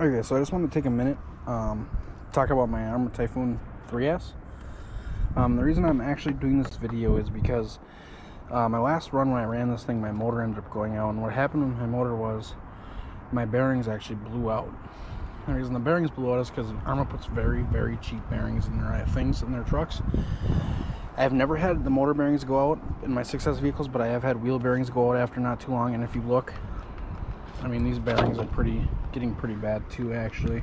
Okay, so I just want to take a minute, um, talk about my Arrma Typhon 3S. Um, the reason I'm actually doing this video is because uh, my last run when I ran this thing, my motor ended up going out, and what happened with my motor was my bearings actually blew out. The reason the bearings blew out is because Arrma puts very, very cheap bearings in their things in their trucks. I've never had the motor bearings go out in my 6S vehicles, but I have had wheel bearings go out after not too long. And if you look, I mean, these bearings are pretty, getting pretty bad too, actually.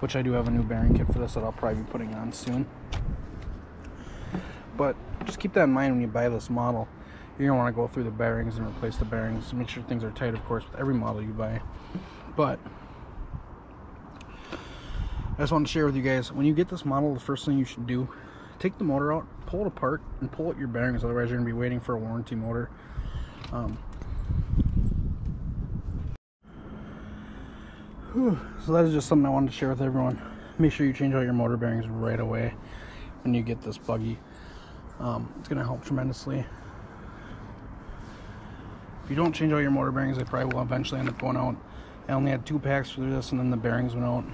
Which I do have a new bearing kit for this that I'll probably be putting on soon. But just keep that in mind when you buy this model. You're gonna want to go through the bearings and replace the bearings. Make sure things are tight, of course, with every model you buy. But I just want to share with you guys when you get this model, the first thing you should do take the motor out, pull it apart, and pull out your bearings. Otherwise, you're going to be waiting for a warranty motor. Um, so that is just something I wanted to share with everyone. Make sure you change out your motor bearings right away when you get this buggy. Um, it's going to help tremendously. If you don't change out your motor bearings, they probably will eventually end up going out. I only had two packs for this, and then the bearings went out.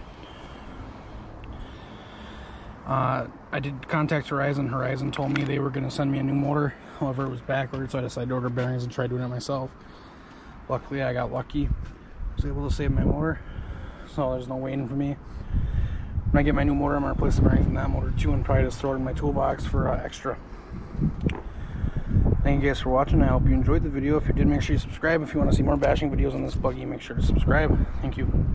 Uh, I did contact Horizon. Horizon told me they were going to send me a new motor. However, it was backwards, so I decided to order bearings and try doing it myself. Luckily, I got lucky. I was able to save my motor, so there's no waiting for me. When I get my new motor, I'm going to replace the bearings in that motor too and probably just throw it in my toolbox for uh, extra. Thank you guys for watching. I hope you enjoyed the video. If you did, make sure you subscribe. If you want to see more bashing videos on this buggy, make sure to subscribe. Thank you.